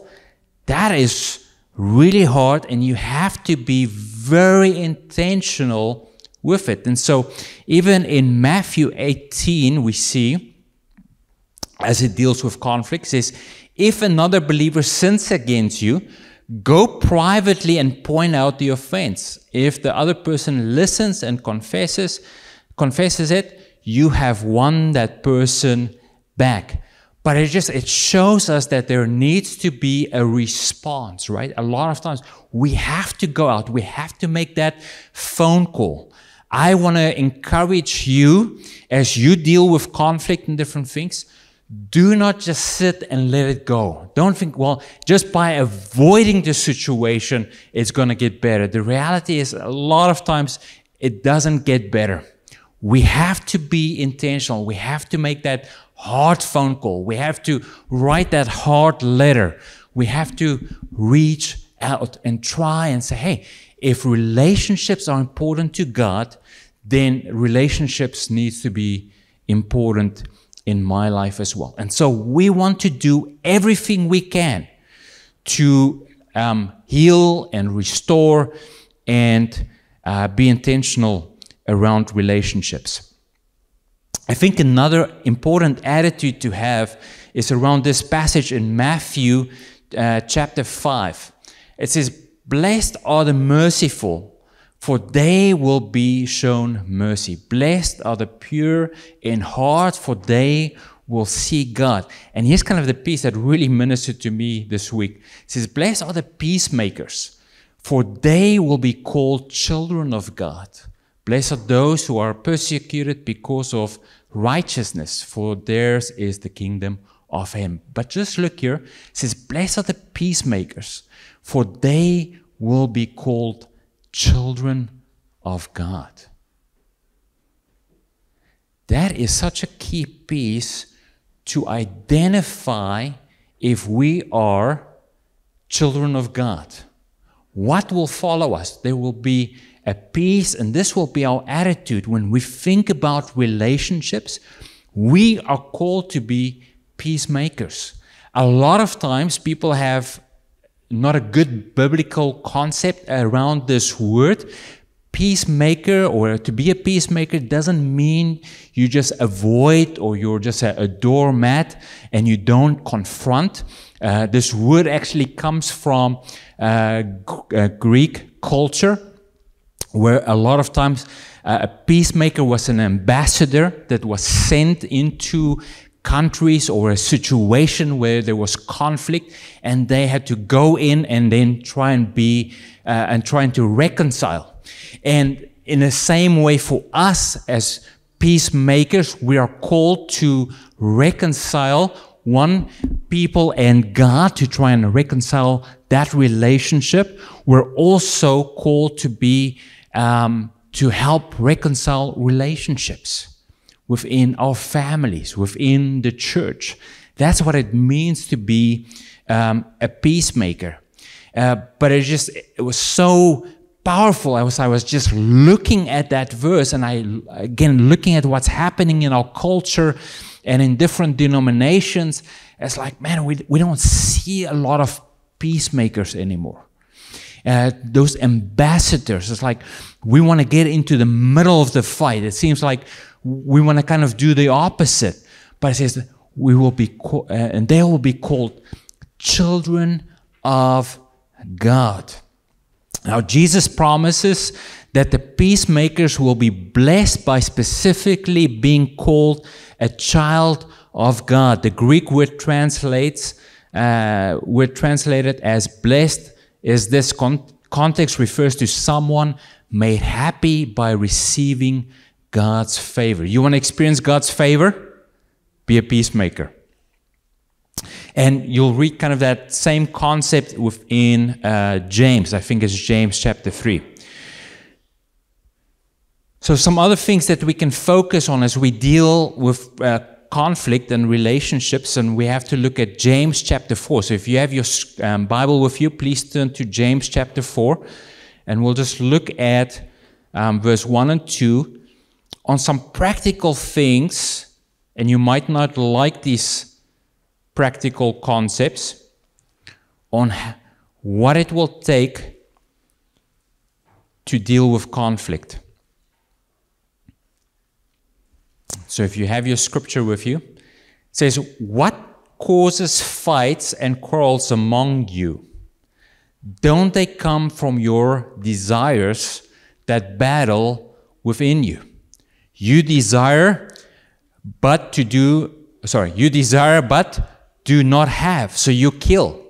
[SPEAKER 9] that is really hard. And you have to be very intentional with it. And so even in Matthew 18, we see, as it deals with conflicts, is if another believer sins against you, Go privately and point out the offense. If the other person listens and confesses, confesses it, you have won that person back. But it just it shows us that there needs to be a response, right? A lot of times we have to go out, we have to make that phone call. I want to encourage you as you deal with conflict and different things do not just sit and let it go. Don't think, well, just by avoiding the situation, it's going to get better. The reality is, a lot of times, it doesn't get better. We have to be intentional. We have to make that hard phone call. We have to write that hard letter. We have to reach out and try and say, hey, if relationships are important to God, then relationships needs to be important in my life as well. And so we want to do everything we can to um, heal and restore and uh, be intentional around relationships. I think another important attitude to have is around this passage in Matthew uh, chapter 5. It says, Blessed are the merciful, for they will be shown mercy. Blessed are the pure in heart, for they will see God. And here's kind of the piece that really ministered to me this week. It says, Blessed are the peacemakers, for they will be called children of God. Blessed are those who are persecuted because of righteousness, for theirs is the kingdom of Him. But just look here. It says, Blessed are the peacemakers, for they will be called children of God. That is such a key piece to identify if we are children of God. What will follow us? There will be a peace, and this will be our attitude when we think about relationships. We are called to be peacemakers. A lot of times people have not a good biblical concept around this word. Peacemaker or to be a peacemaker doesn't mean you just avoid or you're just a, a doormat and you don't confront. Uh, this word actually comes from uh, uh, Greek culture, where a lot of times uh, a peacemaker was an ambassador that was sent into countries or a situation where there was conflict and they had to go in and then try and be uh, and trying to reconcile. And in the same way for us as peacemakers we are called to reconcile one people and God to try and reconcile that relationship. We're also called to be um, to help reconcile relationships within our families, within the church. That's what it means to be um, a peacemaker. Uh, but it just it was so powerful. I was I was just looking at that verse, and I again looking at what's happening in our culture and in different denominations. It's like man, we we don't see a lot of peacemakers anymore. uh, those ambassadors. It's like we want to get into the middle of the fight. It seems like we want to kind of do the opposite. But it says we will be, co- uh, and they will be called children of God. Now, Jesus promises that the peacemakers will be blessed by specifically being called a child of God. The Greek word translates, uh, word translated as blessed is this con- context refers to someone made happy by receiving God's favor. You want to experience God's favor? Be a peacemaker. And you'll read kind of that same concept within uh, James. I think it's James chapter 3. So, some other things that we can focus on as we deal with uh, conflict and relationships, and we have to look at James chapter 4. So, if you have your um, Bible with you, please turn to James chapter 4, and we'll just look at um, verse 1 and 2 on some practical things, and you might not like these practical concepts, on what it will take to deal with conflict. So if you have your scripture with you, it says, What causes fights and quarrels among you? Don't they come from your desires that battle within you? You desire but to do, sorry, you desire but do not have, so you kill.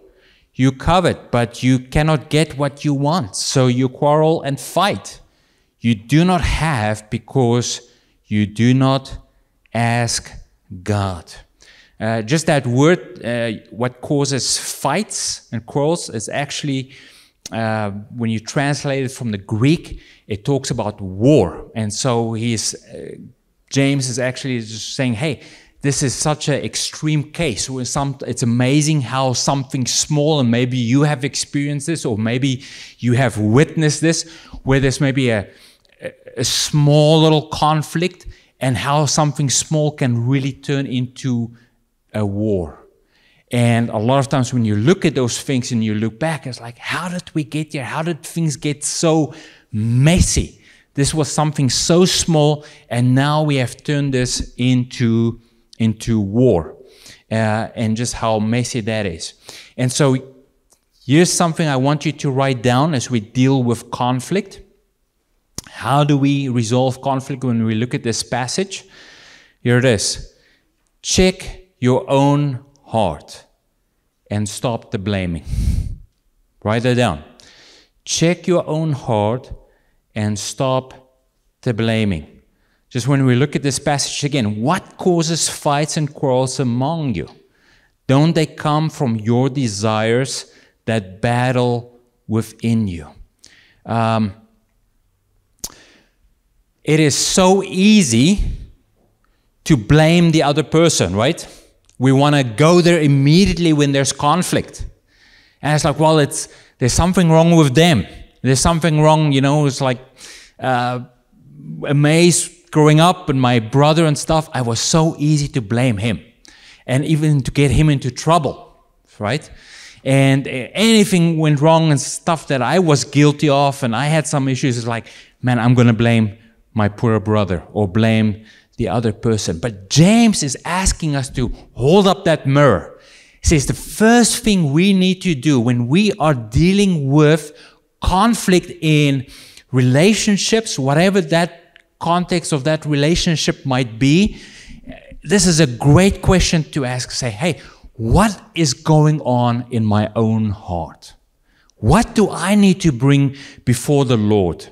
[SPEAKER 9] You covet, but you cannot get what you want, so you quarrel and fight. You do not have because you do not ask God. Uh, just that word, uh, what causes fights and quarrels, is actually, uh, when you translate it from the Greek, it talks about war. And so he's, uh, James is actually just saying, hey, this is such an extreme case. Some, it's amazing how something small, and maybe you have experienced this, or maybe you have witnessed this, where there's maybe a, a small little conflict, and how something small can really turn into a war. And a lot of times when you look at those things and you look back, it's like, how did we get here? How did things get so messy? This was something so small, and now we have turned this into, into war. Uh, and just how messy that is. And so here's something I want you to write down as we deal with conflict. How do we resolve conflict when we look at this passage? Here it is. Check your own heart and stop the blaming. [laughs] Write that down. Check your own heart and stop the blaming. Just when we look at this passage again, what causes fights and quarrels among you? Don't they come from your desires that battle within you? Um, it is so easy to blame the other person, right? We want to go there immediately when there's conflict. And it's like, well, it's there's something wrong with them. There's something wrong, you know. It's like uh, amazed growing up and my brother and stuff. I was so easy to blame him, and even to get him into trouble, right? And anything went wrong and stuff that I was guilty of, and I had some issues. It's like, man, I'm gonna blame my poor brother or blame the other person. But James is asking us to hold up that mirror. He says the first thing we need to do when we are dealing with conflict in relationships, whatever that context of that relationship might be, this is a great question to ask. Say, hey, what is going on in my own heart? What do I need to bring before the Lord?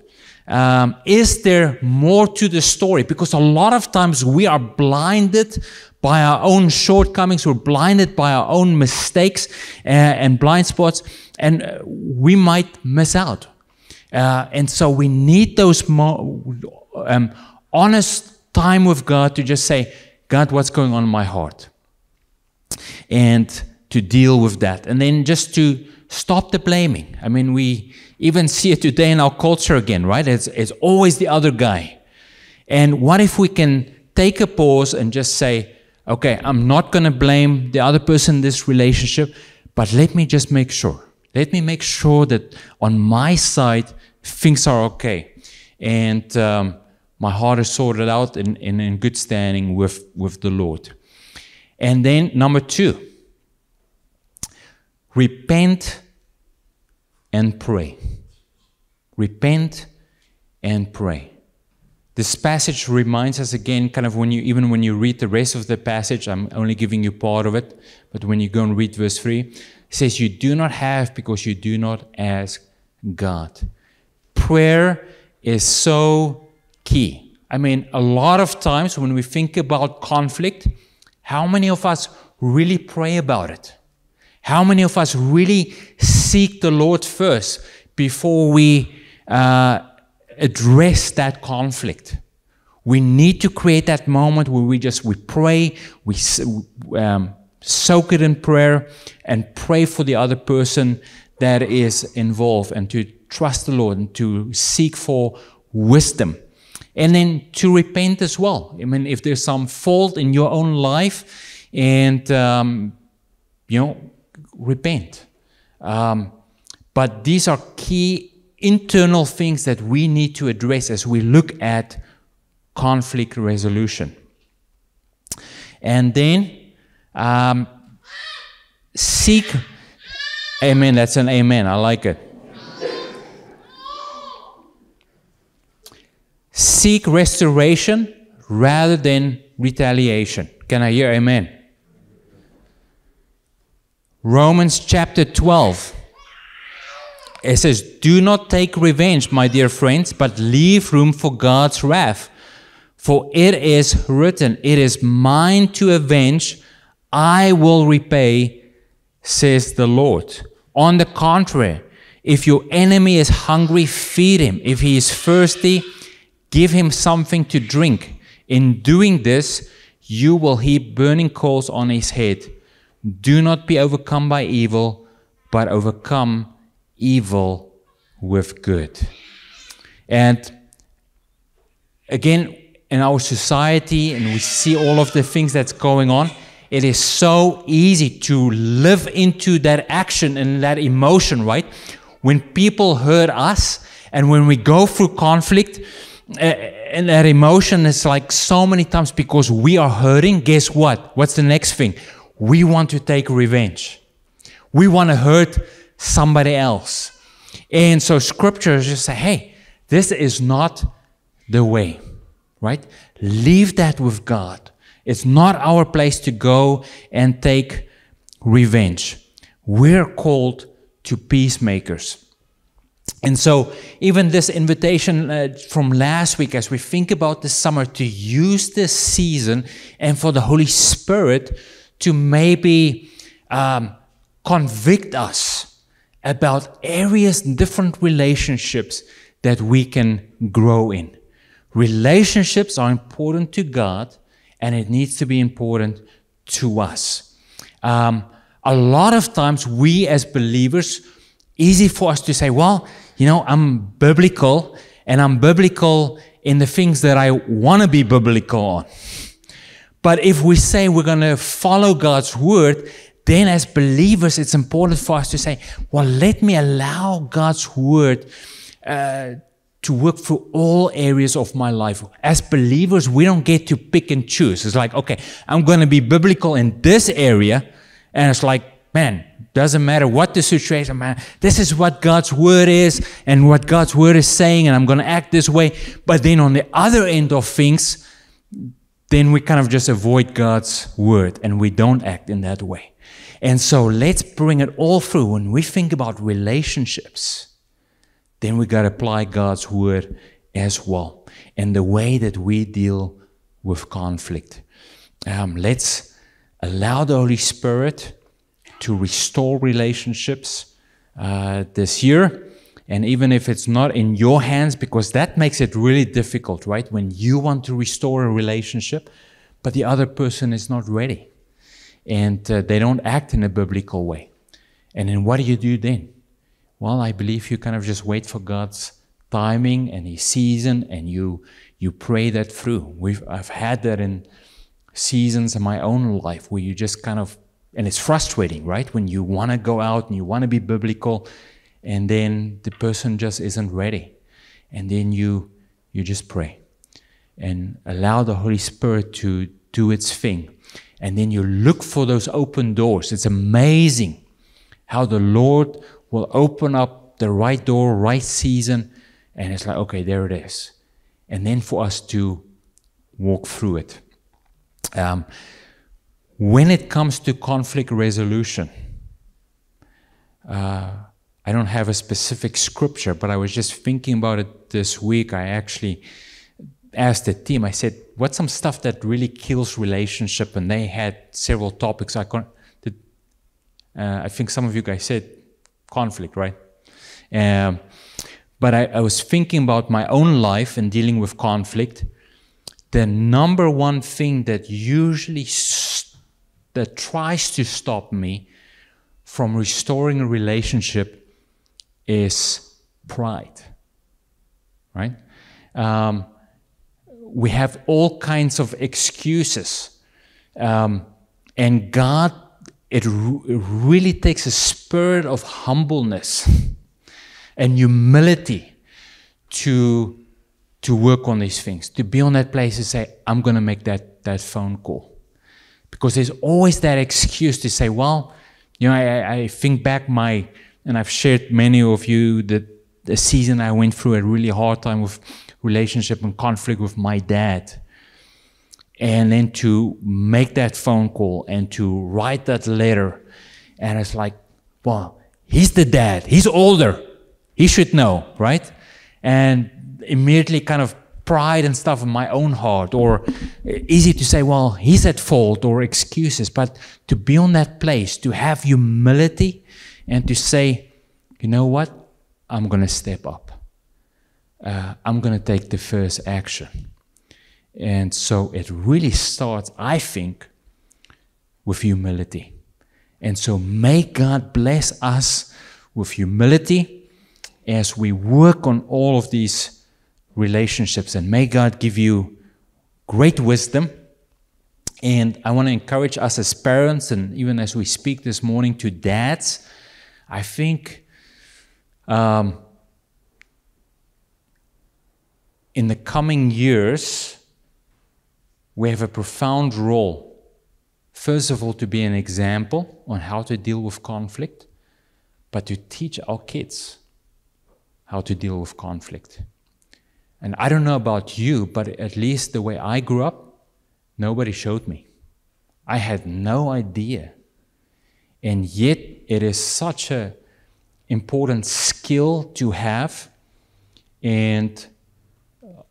[SPEAKER 9] Um, is there more to the story? Because a lot of times we are blinded by our own shortcomings, we're blinded by our own mistakes uh, and blind spots, and we might miss out. Uh, and so we need those um, honest time with God to just say, God, what's going on in my heart? And to deal with that. And then just to stop the blaming. I mean, we even see it today in our culture again, right? It's, it's always the other guy. And what if we can take a pause and just say, okay, I'm not going to blame the other person in this relationship, but let me just make sure. Let me make sure that on my side things are okay, and um, my heart is sorted out and, and in good standing with with the Lord. And then number two, repent and pray. Repent and pray. This passage reminds us again, kind of when you, even when you read the rest of the passage, I'm only giving you part of it, but when you go and read verse 3, it says, You do not have because you do not ask God. Prayer is so key. I mean, a lot of times when we think about conflict, how many of us really pray about it? How many of us really seek the Lord first before we uh, address that conflict? We need to create that moment where we just we pray, we um, soak it in prayer, and pray for the other person that is involved, and to trust the Lord and to seek for wisdom. And then to repent as well. I mean, if there's some fault in your own life, and um, you know, repent. Um, but these are key internal things that we need to address as we look at conflict resolution. And then um, seek. Amen. That's an amen. I like it. Seek restoration rather than retaliation. Can I hear amen? Romans chapter 12. It says, Do not take revenge, my dear friends, but leave room for God's wrath. For it is written, It is mine to avenge, I will repay, says the Lord. On the contrary, if your enemy is hungry, feed him. If he is thirsty, give him something to drink. In doing this, you will heap burning coals on his head. Do not be overcome by evil, but overcome evil with good. And again, in our society, and we see all of the things that's going on, it is so easy to live into that action and that emotion, right? When people hurt us and when we go through conflict, uh, and that emotion is like so many times because we are hurting, guess what? What's the next thing? We want to take revenge. We want to hurt somebody else. And so scriptures just say, hey, this is not the way, right? Leave that with God. It's not our place to go and take revenge. We're called to peacemakers. And so, even this invitation uh, from last week, as we think about the summer, to use this season and for the Holy Spirit to maybe um, convict us about areas, and different relationships that we can grow in. Relationships are important to God, and it needs to be important to us. Um, a lot of times, we as believers, easy for us to say, well, you know, I'm biblical, and I'm biblical in the things that I want to be biblical on. But if we say we're going to follow God's word, then as believers, it's important for us to say, well, let me allow God's word uh, to work through all areas of my life. As believers, we don't get to pick and choose. It's like, okay, I'm going to be biblical in this area. And it's like, man, doesn't matter what the situation, man, this is what God's word is and what God's word is saying, and I'm going to act this way. But then on the other end of things, then we kind of just avoid God's word and we don't act in that way. And so let's bring it all through. When we think about relationships, then we got to apply God's word as well and the way that we deal with conflict. Um, let's allow the Holy Spirit to restore relationships uh, this year. And even if it's not in your hands, because that makes it really difficult, right? When you want to restore a relationship, but the other person is not ready and uh, they don't act in a biblical way. And then what do you do then? Well, I believe you kind of just wait for God's timing and His season and you, you pray that through. We've, I've had that in seasons in my own life where you just kind of and it's frustrating, right? When you want to go out and you want to be biblical, and then the person just isn't ready. And then you you just pray and allow the Holy Spirit to do its thing. And then you look for those open doors. It's amazing how the Lord will open up the right door, right season, and it's like, okay, there it is. And then for us to walk through it. Um, when it comes to conflict resolution, uh, I don't have a specific scripture, but I was just thinking about it this week. I actually asked the team, I said, what's some stuff that really kills relationship? And they had several topics. I, con- did, uh, I think some of you guys said conflict, right? Um, but I, I was thinking about my own life and dealing with conflict. The number one thing that usually st- that tries to stop me from restoring a relationship is pride, right? Um, we have all kinds of excuses. Um, and God, it, it really takes a spirit of humbleness and humility to, to work on these things, to be on that place and say, I'm going to make that, that phone call. Because there's always that excuse to say, well, you know, I, I think back my, and I've shared many of you that the season I went through a really hard time with relationship and conflict with my dad. And then to make that phone call and to write that letter. And it's like, well, he's the dad. He's older. He should know, right? And immediately kind of pride and stuff in my own heart, or easy to say, well, he's at fault, or excuses. But to be on that place, to have humility and to say, you know what? I'm going to step up uh, I'm going to take the first action. And so it really starts, I think, with humility. And so may God bless us with humility as we work on all of these relationships. And may God give you great wisdom. And I want to encourage us as parents, and even as we speak this morning to dads, I think um, in the coming years, we have a profound role. First of all, to be an example on how to deal with conflict, but to teach our kids how to deal with conflict. And I don't know about you, but at least the way I grew up, nobody showed me. I had no idea. And yet, it is such an important skill to have. And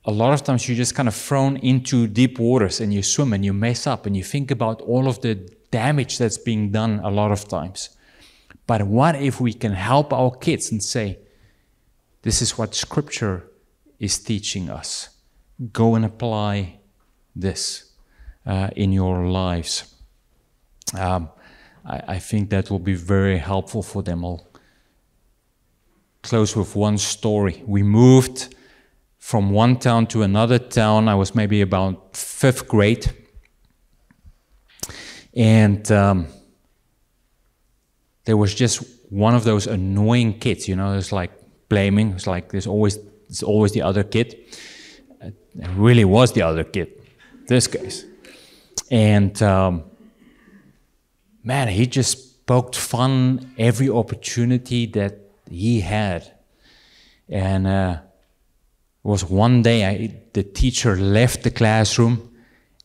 [SPEAKER 9] a lot of times you're just kind of thrown into deep waters and you swim and you mess up and you think about all of the damage that's being done a lot of times. But what if we can help our kids and say, this is what Scripture is teaching us? Go and apply this uh, in your lives. Um, I, I think that will be very helpful for them. I'll close with one story. We moved from one town to another town. I was maybe about fifth grade. And um, there was just one of those annoying kids, you know, it's like blaming. It's like there's always, it's always the other kid. It really was the other kid, this case. And um, man, he just poked fun every opportunity that he had. And uh, was one day I, the teacher left the classroom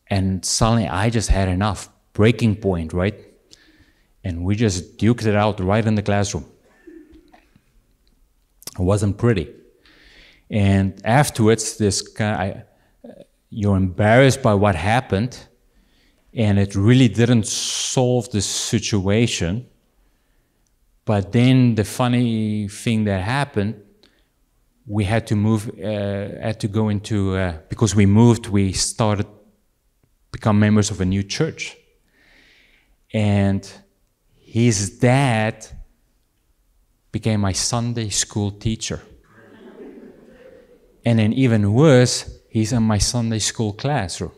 [SPEAKER 9] and suddenly I just had enough. Breaking point, right? And we just duked it out right in the classroom. It wasn't pretty. And afterwards, this guy, I, you're embarrassed by what happened, and it really didn't solve the situation. But then the funny thing that happened we had to move, uh, had to go into, uh, because we moved, we started become members of a new church. And his dad became my Sunday school teacher. and then even worse, he's in my Sunday school classroom.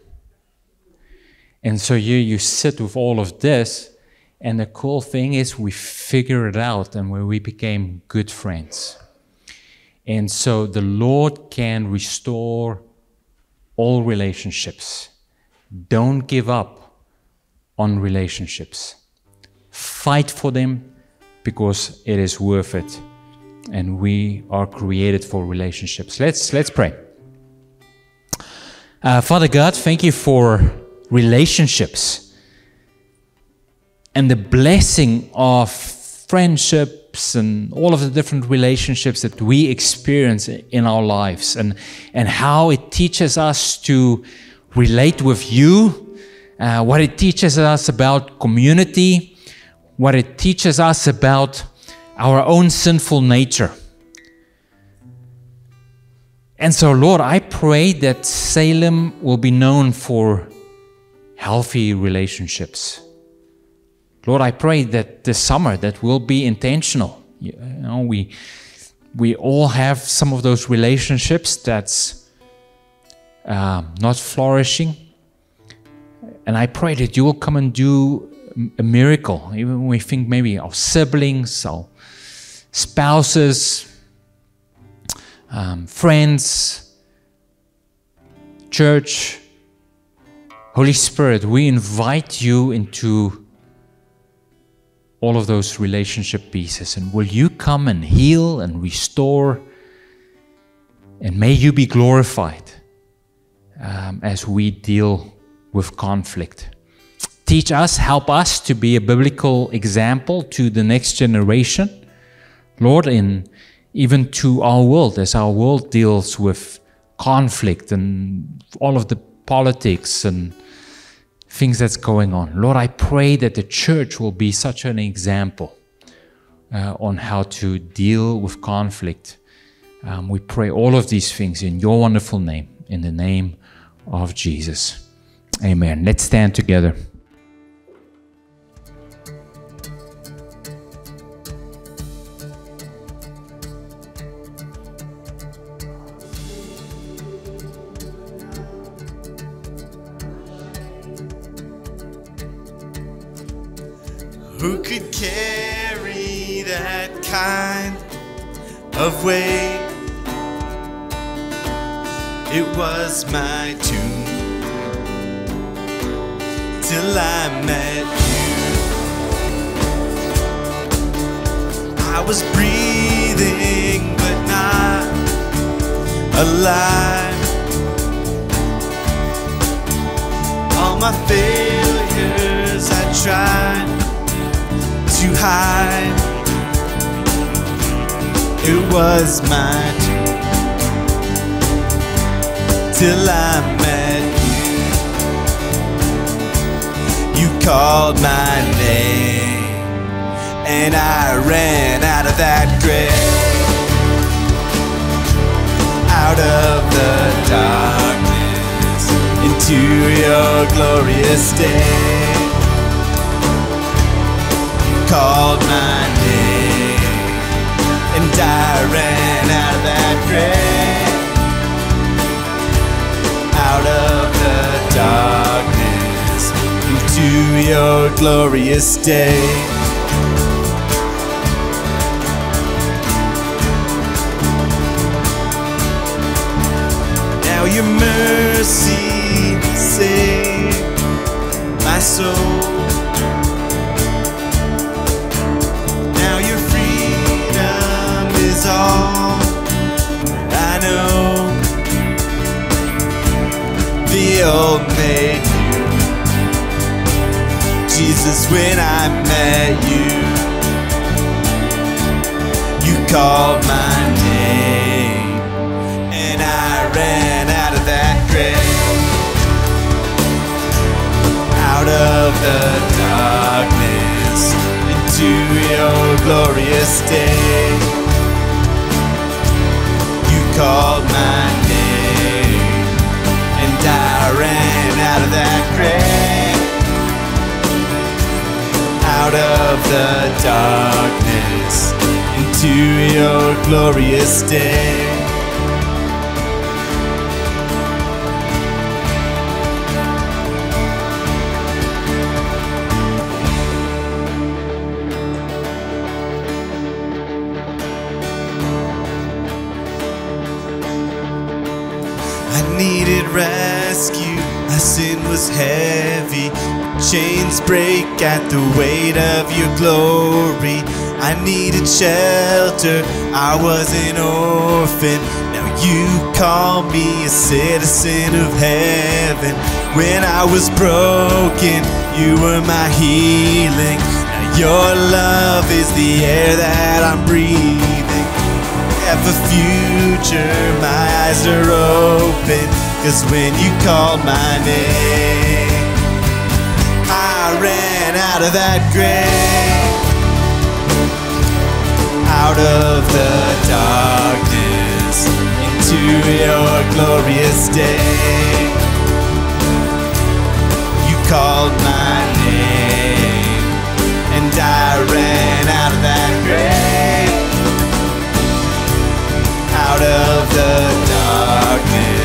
[SPEAKER 9] And so you, you sit with all of this, And the cool thing is, we figured it out and we became good friends. And so the Lord can restore all relationships. Don't give up on relationships. Fight for them because it is worth it. And we are created for relationships. Let's let's pray. Uh, Father God, thank you for relationships and the blessing of friendships and all of the different relationships that we experience in our lives and, and how it teaches us to relate with you, uh, what it teaches us about community, what it teaches us about our own sinful nature. And so, Lord, I pray that Salem will be known for healthy relationships. Lord, I pray that this summer that will be intentional. You know, we we all have some of those relationships that's uh, not flourishing, and I pray that you will come and do a miracle. Even when we think maybe of siblings, or spouses, um, friends, church, Holy Spirit, we invite you into all of those relationship pieces. And will you come and heal and restore? And may you be glorified um, as we deal with conflict. Teach us, help us to be a biblical example to the next generation. Lord, in even to our world, as our world deals with conflict and all of the politics and things that's going on. Lord, I pray that the church will be such an example uh, on how to deal with conflict. Um, we pray all of these things in your wonderful name, in the name of Jesus. Amen. Let's stand together.
[SPEAKER 6] It was my tune till I met you. I was breathing but not alive. All my failures I tried to hide. It was my turn till I met you. You called my name, and I ran out of that grave, out of the darkness into your glorious day. You called my name I ran out of that grave Out of the darkness Into your glorious day. Now your mercy saved my soul is all I know. The old made new. Jesus, when I met you, you called my name, and I ran out of that grave, out of the darkness into your glorious day. Called my name, and I ran out of that grave, out of the darkness into your glorious day. Was heavy. Chains break at the weight of your glory. I needed shelter. I was an orphan. Now you call me a citizen of heaven. When I was broken, you were my healing. Now your love is the air that I'm breathing have a future, my eyes are open. Cause when you called my name, I ran out of that grave, out of the darkness, into your glorious day. You called my name, and I ran out of that grave out of the darkness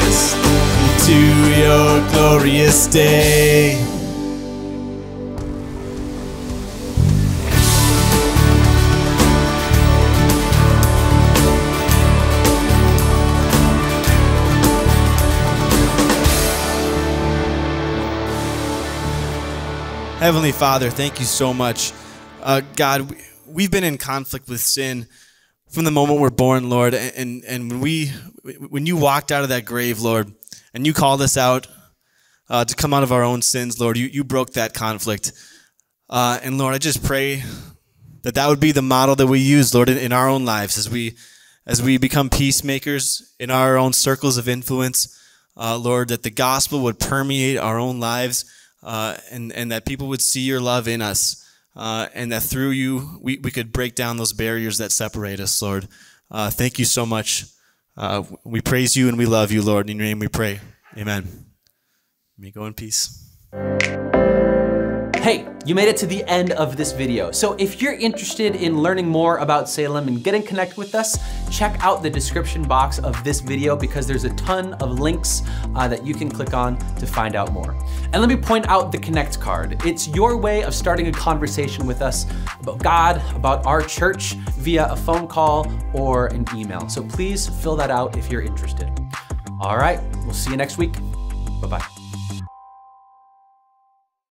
[SPEAKER 6] into your glorious day. Heavenly Father, thank you so much. Uh, God, we- we've been in conflict with sin from the moment we're born, Lord, and and when we when you walked out of that grave, Lord, and you called us out uh, to come out of our own sins, Lord, you you broke that conflict, uh, and Lord, I just pray that that would be the model that we use, Lord, in, in our own lives as we as we become peacemakers in our own circles of influence, uh, Lord, that the gospel would permeate our own lives, uh, and and that people would see your love in us uh, and that through you we, we could break down those barriers that separate us, Lord. Uh, thank you so much. Uh, we praise you and we love you, Lord. In your name we pray. Amen. May you go in peace.
[SPEAKER 1] Hey, you made it to the end of this video. So if you're interested in learning more about Salem and getting connected with us, check out the description box of this video because there's a ton of links uh, that you can click on to find out more. And let me point out the Connect card. It's your way of starting a conversation with us about God, about our church via a phone call or an email. So please fill that out if you're interested. All right, we'll see you next week. Bye-bye.